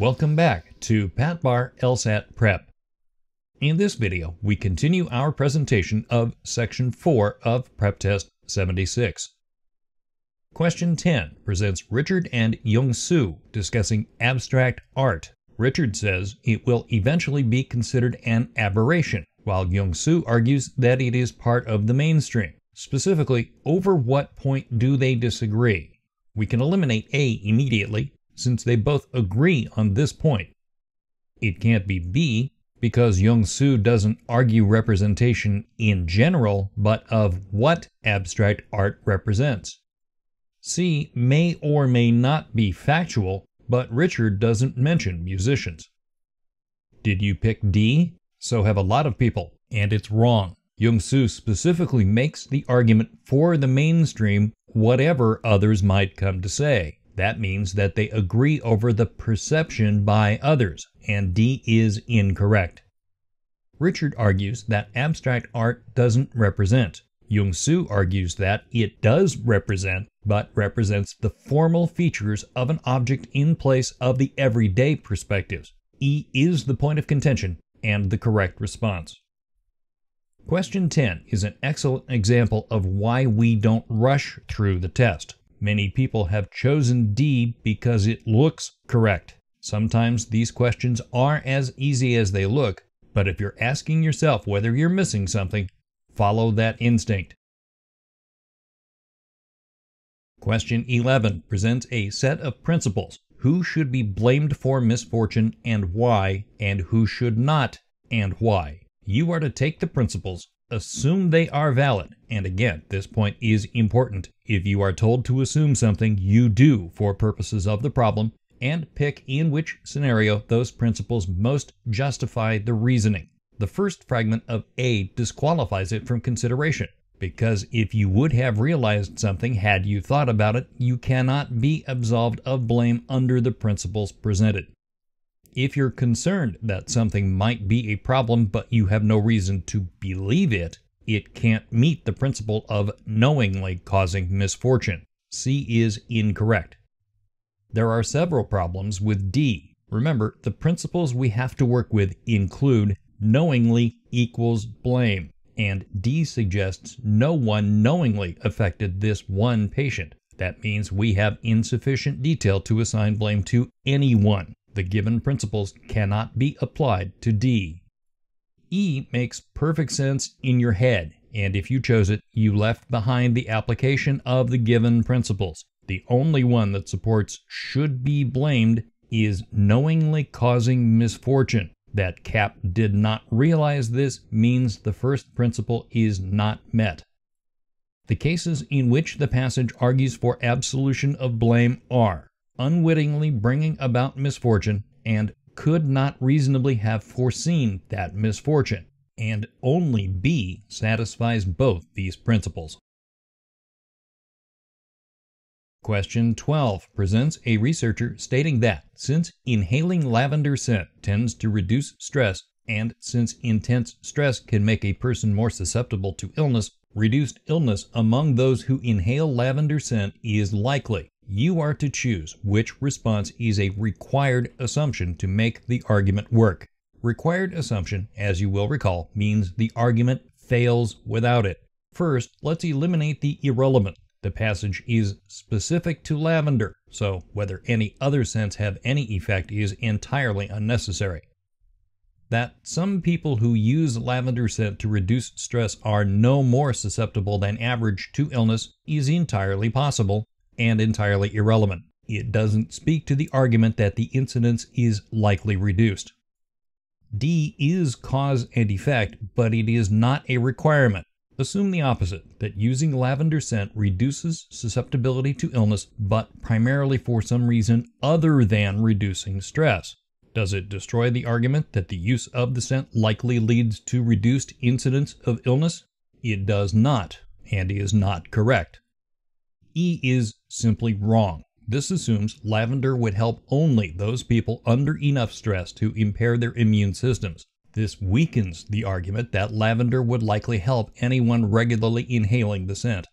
Welcome back to PatBar LSAT Prep. In this video, we continue our presentation of Section 4 of Prep Test 76. Question 10 presents Richard and Young Soo discussing abstract art. Richard says it will eventually be considered an aberration, while Young Soo argues that it is part of the mainstream. Specifically, over what point do they disagree? We can eliminate A immediately, since they both agree on this point. It can't be B, because Jung Soo doesn't argue representation in general, but of what abstract art represents. C may or may not be factual, but Richard doesn't mention musicians. Did you pick D? So have a lot of people, and it's wrong. Jung Soo specifically makes the argument for the mainstream, whatever others might come to say. That means that they agree over the perception by others, and D is incorrect. Richard argues that abstract art doesn't represent. Young Soo argues that it does represent, but represents the formal features of an object in place of the everyday perspectives. E is the point of contention and the correct response. Question 10 is an excellent example of why we don't rush through the test. Many people have chosen D because it looks correct. Sometimes these questions are as easy as they look, but if you're asking yourself whether you're missing something, follow that instinct. Question 11 presents a set of principles. Who should be blamed for misfortune and why, and who should not and why? You are to take the principles, assume they are valid, and again, this point is important. If you are told to assume something, you do for purposes of the problem, and pick in which scenario those principles most justify the reasoning. The first fragment of A disqualifies it from consideration, because if you would have realized something had you thought about it, you cannot be absolved of blame under the principles presented. If you're concerned that something might be a problem but you have no reason to believe it, it can't meet the principle of knowingly causing misfortune. C is incorrect. There are several problems with D. Remember, the principles we have to work with include knowingly equals blame, and D suggests no one knowingly affected this one patient. That means we have insufficient detail to assign blame to anyone the given principles cannot be applied to D. E makes perfect sense in your head, and if you chose it, you left behind the application of the given principles. The only one that supports should be blamed is knowingly causing misfortune. That Cap did not realize this means the first principle is not met. The cases in which the passage argues for absolution of blame are unwittingly bringing about misfortune and could not reasonably have foreseen that misfortune, and only B satisfies both these principles. Question 12 presents a researcher stating that since inhaling lavender scent tends to reduce stress, and since intense stress can make a person more susceptible to illness, reduced illness among those who inhale lavender scent is likely. You are to choose which response is a required assumption to make the argument work. Required assumption, as you will recall, means the argument fails without it. First, let's eliminate the irrelevant. The passage is specific to lavender, so whether any other scents have any effect is entirely unnecessary. That some people who use lavender scent to reduce stress are no more susceptible than average to illness is entirely possible, and entirely irrelevant. It doesn't speak to the argument that the incidence is likely reduced. D is cause and effect, but it is not a requirement. Assume the opposite, that using lavender scent reduces susceptibility to illness, but primarily for some reason other than reducing stress. Does it destroy the argument that the use of the scent likely leads to reduced incidence of illness? It does not, and is not correct. E is simply wrong. This assumes lavender would help only those people under enough stress to impair their immune systems. This weakens the argument that lavender would likely help anyone regularly inhaling the scent.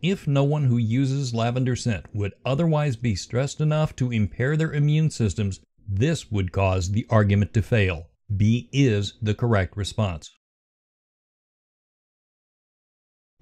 If no one who uses lavender scent would otherwise be stressed enough to impair their immune systems, This would cause the argument to fail. B is the correct response.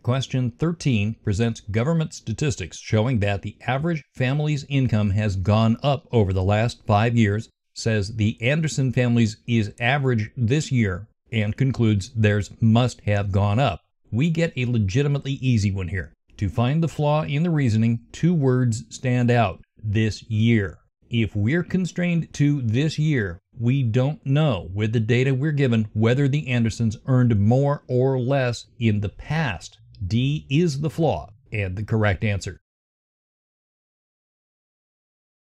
Question 13 presents government statistics showing that the average family's income has gone up over the last five years, says the Anderson family's is average this year, and concludes theirs must have gone up. We get a legitimately easy one here. To find the flaw in the reasoning, two words stand out this year. If we're constrained to this year, we don't know with the data we're given whether the Andersons earned more or less in the past. D is the flaw and the correct answer.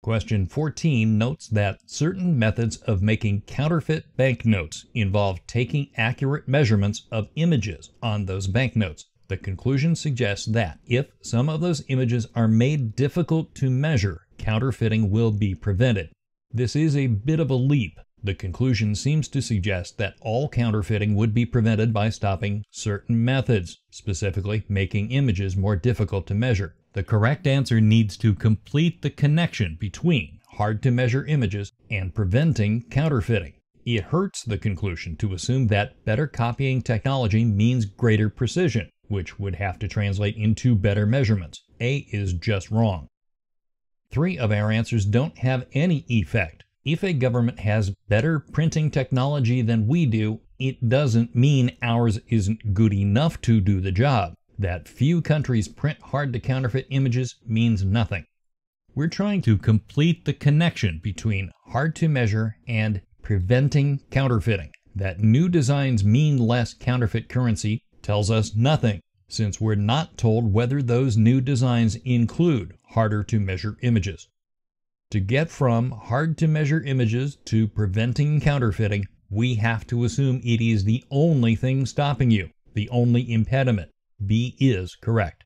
Question 14 notes that certain methods of making counterfeit banknotes involve taking accurate measurements of images on those banknotes. The conclusion suggests that if some of those images are made difficult to measure, counterfeiting will be prevented. This is a bit of a leap, the conclusion seems to suggest that all counterfeiting would be prevented by stopping certain methods, specifically making images more difficult to measure. The correct answer needs to complete the connection between hard to measure images and preventing counterfeiting. It hurts the conclusion to assume that better copying technology means greater precision, which would have to translate into better measurements. A is just wrong. Three of our answers don't have any effect if a government has better printing technology than we do, it doesn't mean ours isn't good enough to do the job. That few countries print hard to counterfeit images means nothing. We're trying to complete the connection between hard to measure and preventing counterfeiting. That new designs mean less counterfeit currency tells us nothing, since we're not told whether those new designs include harder to measure images. To get from hard to measure images to preventing counterfeiting, we have to assume it is the only thing stopping you, the only impediment. B is correct.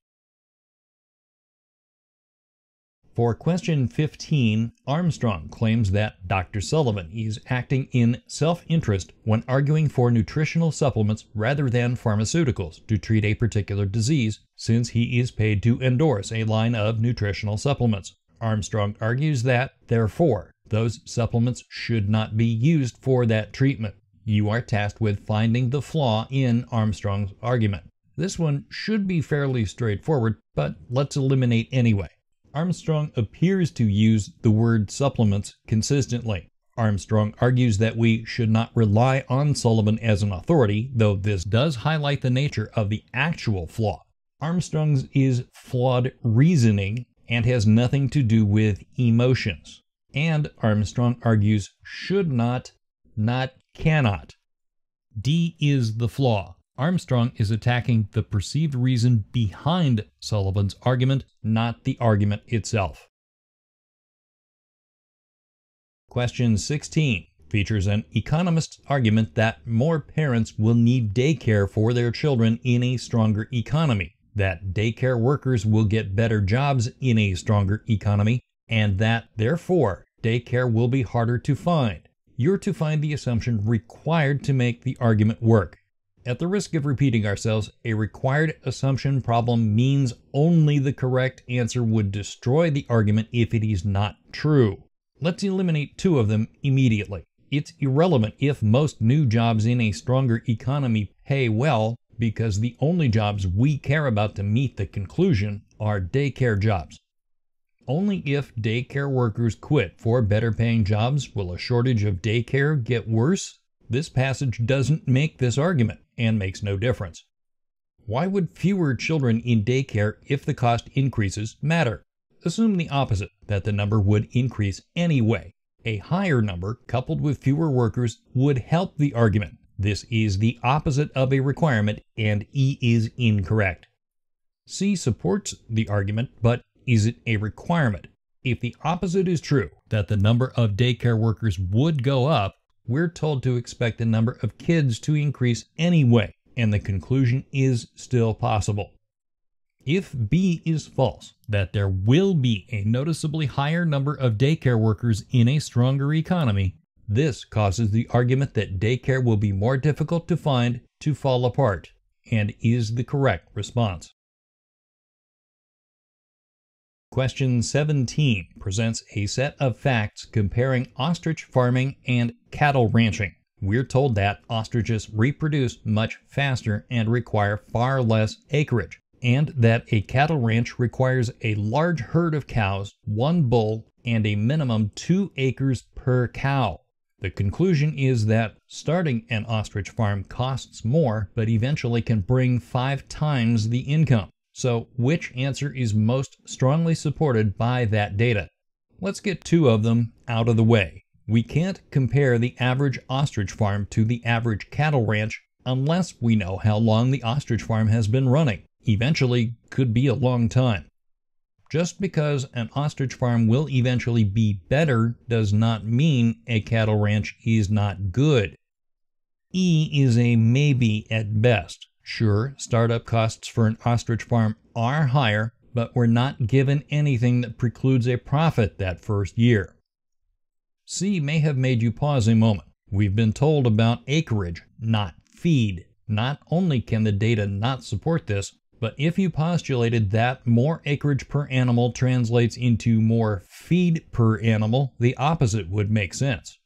For question 15, Armstrong claims that Dr. Sullivan is acting in self interest when arguing for nutritional supplements rather than pharmaceuticals to treat a particular disease, since he is paid to endorse a line of nutritional supplements. Armstrong argues that, therefore, those supplements should not be used for that treatment. You are tasked with finding the flaw in Armstrong's argument. This one should be fairly straightforward, but let's eliminate anyway. Armstrong appears to use the word supplements consistently. Armstrong argues that we should not rely on Sullivan as an authority, though this does highlight the nature of the actual flaw. Armstrong's is flawed reasoning and has nothing to do with emotions. And Armstrong argues should not, not cannot. D is the flaw. Armstrong is attacking the perceived reason behind Sullivan's argument, not the argument itself. Question 16 features an economist's argument that more parents will need daycare for their children in a stronger economy that daycare workers will get better jobs in a stronger economy, and that, therefore, daycare will be harder to find. You're to find the assumption required to make the argument work. At the risk of repeating ourselves, a required assumption problem means only the correct answer would destroy the argument if it is not true. Let's eliminate two of them immediately. It's irrelevant if most new jobs in a stronger economy pay well because the only jobs we care about to meet the conclusion are daycare jobs. Only if daycare workers quit for better paying jobs will a shortage of daycare get worse. This passage doesn't make this argument and makes no difference. Why would fewer children in daycare, if the cost increases, matter? Assume the opposite, that the number would increase anyway. A higher number, coupled with fewer workers, would help the argument this is the opposite of a requirement, and E is incorrect. C supports the argument, but is it a requirement? If the opposite is true, that the number of daycare workers would go up, we're told to expect the number of kids to increase anyway, and the conclusion is still possible. If B is false, that there will be a noticeably higher number of daycare workers in a stronger economy, this causes the argument that daycare will be more difficult to find to fall apart, and is the correct response. Question 17 presents a set of facts comparing ostrich farming and cattle ranching. We're told that ostriches reproduce much faster and require far less acreage, and that a cattle ranch requires a large herd of cows, one bull, and a minimum two acres per cow. The conclusion is that starting an ostrich farm costs more, but eventually can bring five times the income. So, which answer is most strongly supported by that data? Let's get two of them out of the way. We can't compare the average ostrich farm to the average cattle ranch unless we know how long the ostrich farm has been running. Eventually, could be a long time. Just because an ostrich farm will eventually be better does not mean a cattle ranch is not good. E is a maybe at best. Sure, startup costs for an ostrich farm are higher, but we're not given anything that precludes a profit that first year. C may have made you pause a moment. We've been told about acreage, not feed. Not only can the data not support this, but if you postulated that more acreage per animal translates into more feed per animal, the opposite would make sense.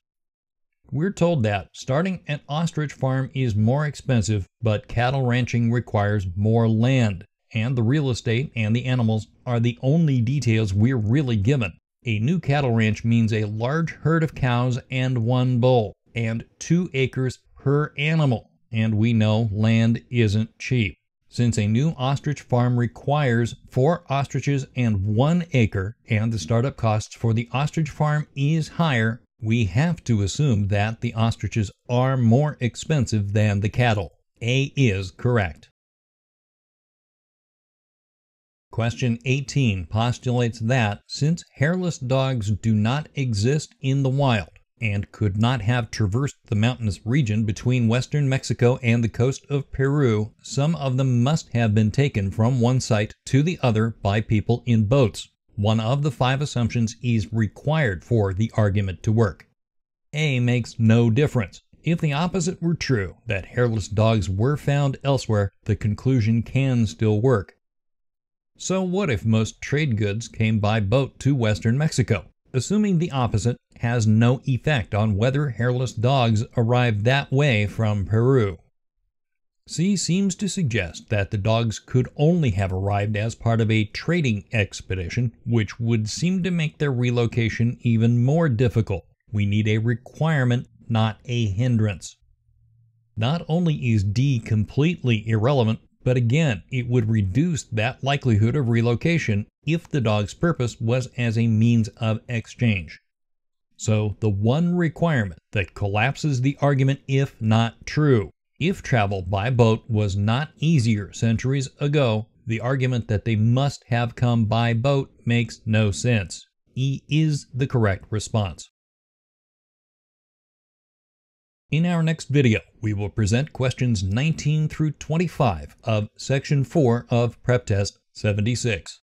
We're told that starting an ostrich farm is more expensive, but cattle ranching requires more land, and the real estate and the animals are the only details we're really given. A new cattle ranch means a large herd of cows and one bull, and two acres per animal, and we know land isn't cheap. Since a new ostrich farm requires four ostriches and one acre, and the startup costs for the ostrich farm is higher, we have to assume that the ostriches are more expensive than the cattle. A is correct. Question 18 postulates that since hairless dogs do not exist in the wild and could not have traversed the mountainous region between western Mexico and the coast of Peru, some of them must have been taken from one site to the other by people in boats. One of the five assumptions is required for the argument to work. A makes no difference. If the opposite were true, that hairless dogs were found elsewhere, the conclusion can still work. So what if most trade goods came by boat to western Mexico? Assuming the opposite has no effect on whether hairless dogs arrived that way from Peru. C seems to suggest that the dogs could only have arrived as part of a trading expedition, which would seem to make their relocation even more difficult. We need a requirement, not a hindrance. Not only is D completely irrelevant, but again, it would reduce that likelihood of relocation if the dog's purpose was as a means of exchange. So, the one requirement that collapses the argument if not true if travel by boat was not easier centuries ago, the argument that they must have come by boat makes no sense. E is the correct response. In our next video, we will present questions 19 through 25 of Section 4 of Prep Test 76.